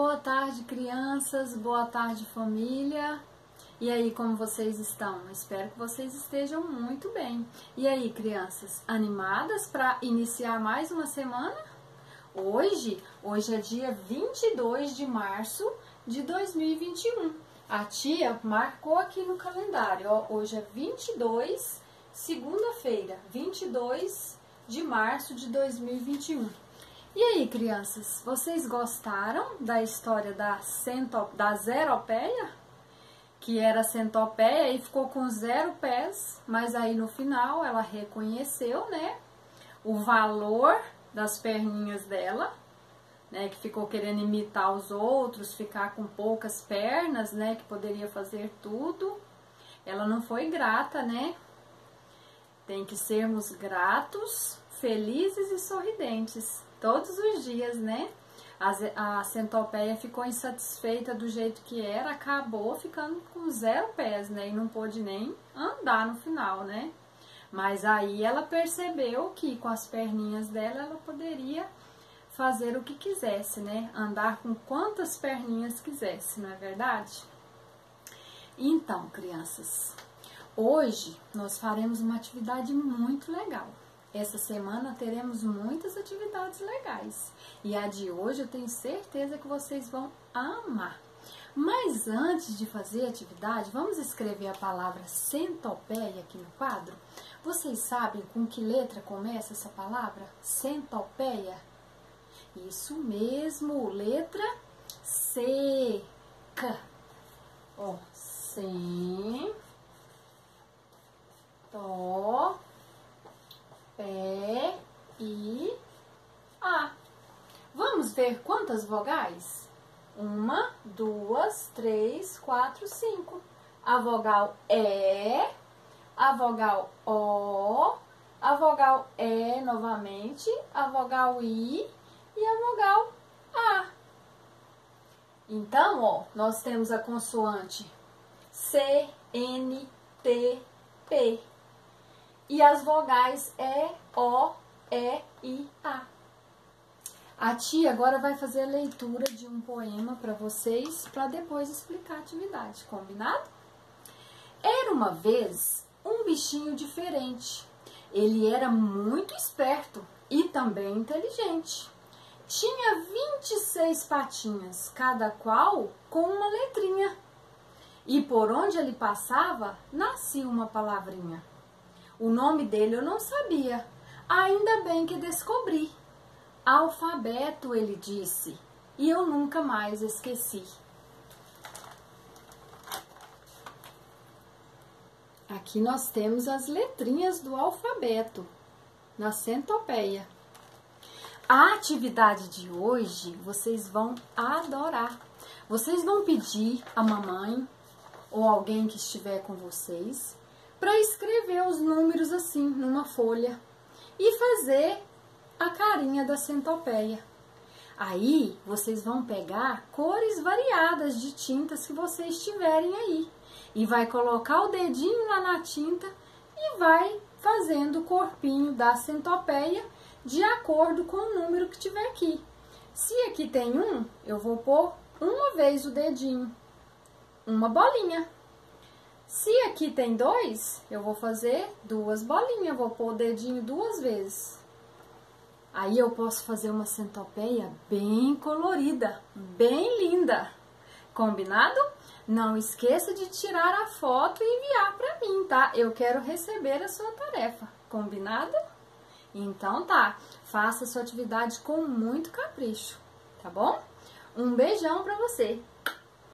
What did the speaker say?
Boa tarde, crianças. Boa tarde, família. E aí, como vocês estão? Espero que vocês estejam muito bem. E aí, crianças, animadas para iniciar mais uma semana? Hoje, hoje é dia 22 de março de 2021. A tia marcou aqui no calendário, ó, hoje é 22, segunda-feira, 22 de março de 2021. E aí, crianças, vocês gostaram da história da, centop da zeropeia? Que era centopeia e ficou com zero pés, mas aí no final ela reconheceu, né, o valor das perninhas dela, né, que ficou querendo imitar os outros, ficar com poucas pernas, né, que poderia fazer tudo. Ela não foi grata, né? Tem que sermos gratos, felizes e sorridentes todos os dias, né? A, centopeia ficou insatisfeita do jeito que era, acabou ficando com zero pés, né? E não pôde nem andar no final, né? Mas aí ela percebeu que com as perninhas dela ela poderia fazer o que quisesse, né? Andar com quantas perninhas quisesse, não é verdade? Então, crianças, hoje nós faremos uma atividade muito legal. Essa semana teremos muitas atividades legais e a de hoje eu tenho certeza que vocês vão amar. Mas antes de fazer a atividade, vamos escrever a palavra centopeia aqui no quadro? Vocês sabem com que letra começa essa palavra? Centopeia? Isso mesmo, letra C. C. Ó, sem, pé e a. Vamos ver quantas vogais? Uma, duas, três, quatro, cinco. A vogal é, a vogal O, a vogal E novamente, a vogal I e a vogal A. Então, ó, nós temos a consoante C, N, T, P e as vogais E, O, E, I, A. A tia agora vai fazer a leitura de um poema para vocês, para depois explicar a atividade, combinado? Era uma vez um bichinho diferente. Ele era muito esperto e também inteligente. Tinha 26 patinhas, cada qual com uma letrinha. E por onde ele passava, nascia uma palavrinha. O nome dele eu não sabia. Ainda bem que descobri. Alfabeto, ele disse, e eu nunca mais esqueci. Aqui nós temos as letrinhas do alfabeto na centopeia. A atividade de hoje vocês vão adorar. Vocês vão pedir a mamãe ou alguém que estiver com vocês para escrever os números assim numa folha e fazer a carinha da centopeia. Aí vocês vão pegar cores variadas de tintas que vocês tiverem aí e vai colocar o dedinho lá na tinta e vai fazendo o corpinho da centopeia de acordo com o número que tiver aqui. Se aqui tem um, eu vou pôr uma vez o dedinho, uma bolinha. Se aqui tem dois, eu vou fazer duas bolinhas, vou pôr o dedinho duas vezes. Aí eu posso fazer uma centopeia bem colorida, bem linda. Combinado? Não esqueça de tirar a foto e enviar para mim, tá? Eu quero receber a sua tarefa. Combinado? Então tá, faça sua atividade com muito capricho, tá bom? Um beijão para você!